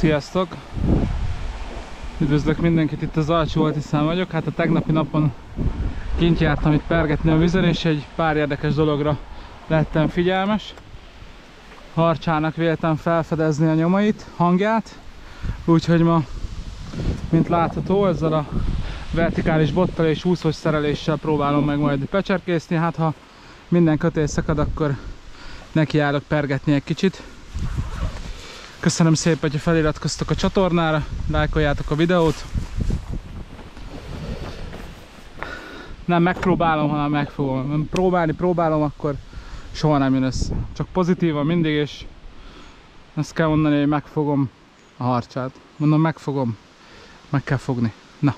Sziasztok! Üdvözlök mindenkit, itt az Alcsó Altiszán vagyok. Hát a tegnapi napon kint jártam itt pergetni a vizen, és egy pár érdekes dologra lettem figyelmes. Harcsának véltem felfedezni a nyomait, hangját, úgyhogy ma, mint látható, ezzel a vertikális bottal és úszós szereléssel próbálom meg majd pecserkészni. Hát ha minden kötél szakad, akkor nekiállok pergetni egy kicsit. Köszönöm szépen, hogy feliratkoztok a csatornára, lájkoljátok a videót. Nem megpróbálom, hanem megfogom. Próbálni próbálom, akkor soha nem jön össze. Csak pozitívan mindig, és ezt kell mondani, hogy megfogom a harcsát. Mondom, megfogom, meg kell fogni. Na.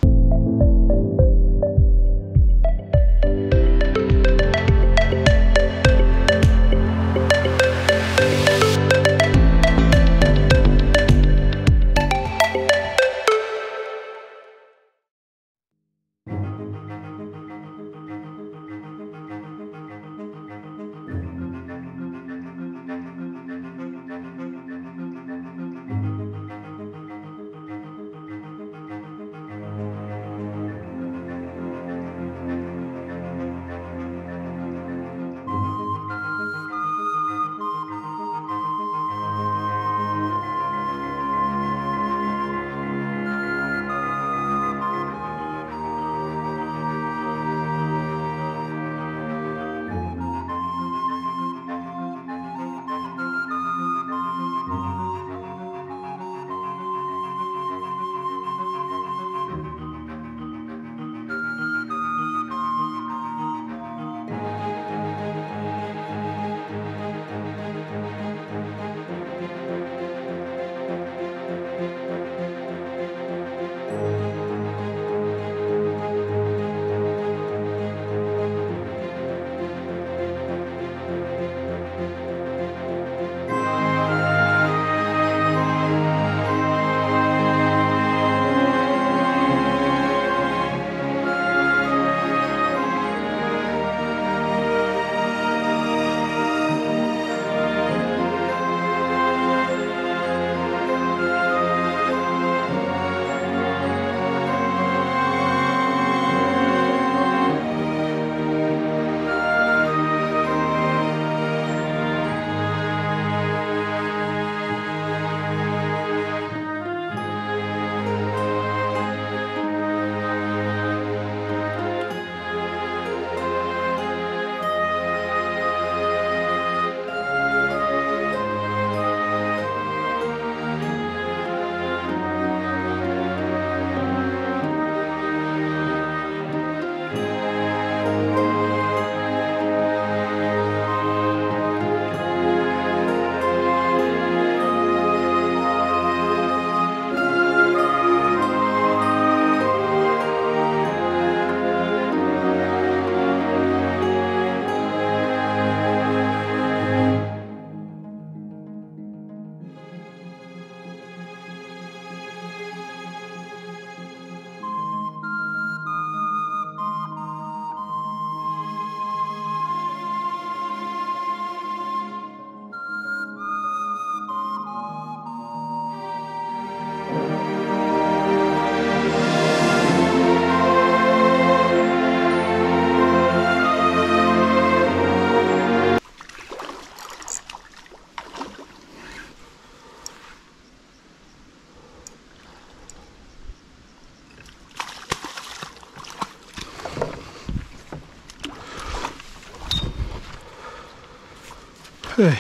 Öj,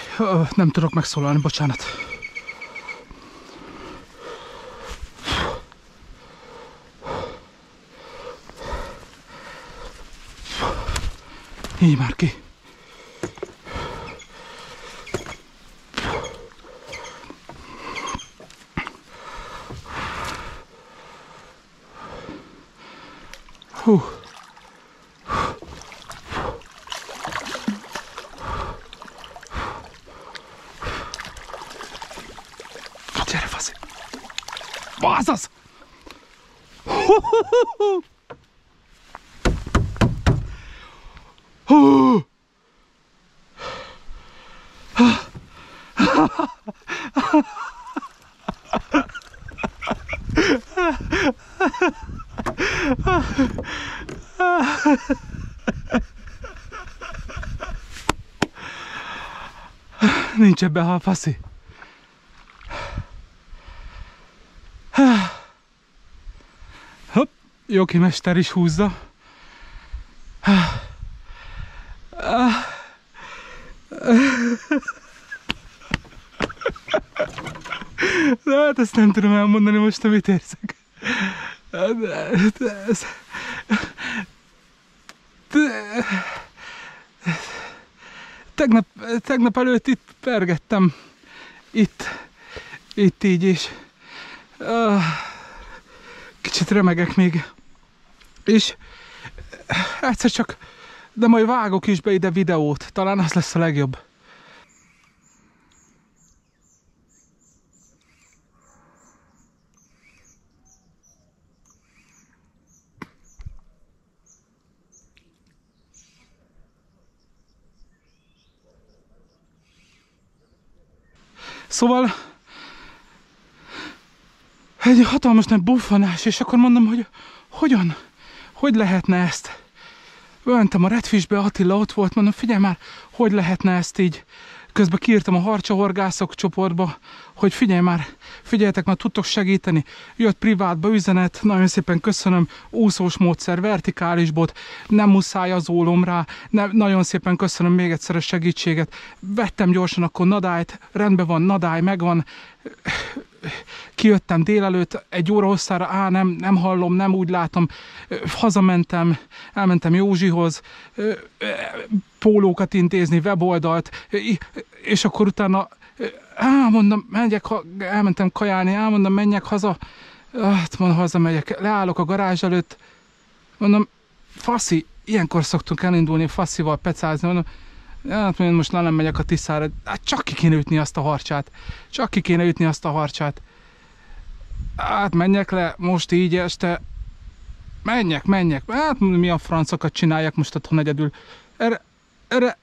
nem tudok megszólalni, bocsánat. Így már ki. Hú. asas. Uh, uh, Nincs ebben. Joki mester is húzza. De hát ezt nem tudom elmondani most, amit érzek. De, de, ez, de, tegnap, tegnap előtt itt pergettem. Itt, itt így is. Uh, kicsit remegek még. És egyszer csak, de majd vágok is be ide videót. Talán az lesz a legjobb. Szóval egy hatalmas nagy buffanás, és akkor mondom, hogy hogyan, hogy lehetne ezt? Mentem a Redfishbe, Attila ott volt, mondom, figyelj már, hogy lehetne ezt így közben kiírtam a harcsa horgászok csoportba, hogy figyelj már, figyeljetek már, tudtok segíteni. Jött privátba üzenet, nagyon szépen köszönöm, úszós módszer, vertikális bot, nem muszáj az ólom rá, nem, nagyon szépen köszönöm még egyszer a segítséget. Vettem gyorsan akkor nadályt, rendben van, nadály, megvan, kijöttem délelőtt, egy óra hosszára, á, nem, nem hallom, nem úgy látom, hazamentem, elmentem Józsihoz, pólókat intézni, weboldalt, és akkor utána, á, mondom, menjek, elmentem kajálni, á, mondom, menjek haza, hát mondom, hazamegyek, leállok a garázs előtt, mondom, faszi, ilyenkor szoktunk elindulni faszival pecázni, mondom, Hát én most nem megyek a Tiszára, hát csak ki kéne ütni azt a harcsát. Csak ki kéne ütni azt a harcsát. Hát menjek le most így este. Menjek, menjek. Hát mi a francokat csinálják most otthon egyedül. Erre, erre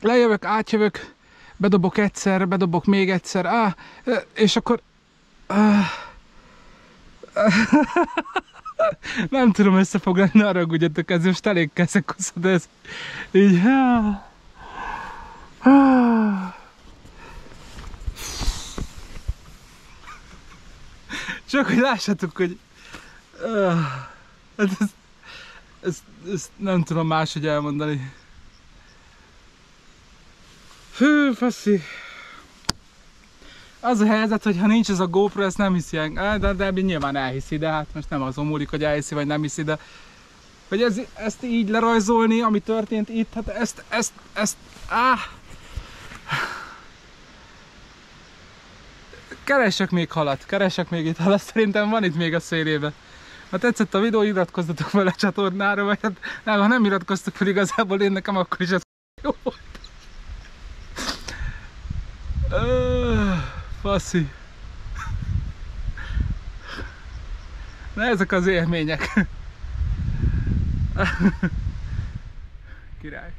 lejövök, átjövök, bedobok egyszer, bedobok még egyszer, á, és akkor... Á, nem tudom összefoglalni, ne haragudjatok, ez most elég keszekusz, de ez így... Csak hogy lássátok, hogy... Hát ezt, ezt, ezt nem tudom máshogy elmondani. Hű, faszi. Az a helyzet, hogy ha nincs ez a GoPro, ezt nem hiszi. De, de, de nyilván elhiszi, de hát most nem azon múlik, hogy elhiszi vagy nem hiszi, de hogy ez, ezt így lerajzolni, ami történt itt, hát ezt, ezt, ezt, áh! Keresek még halat, keresek még itt halat, szerintem van itt még a szélébe. Ha tetszett a videó, iratkozzatok fel a csatornára, vagy hát nem, ha nem iratkoztok fel igazából én nekem, akkor is ez jó volt. Faszi. Na ezek az élmények. Király.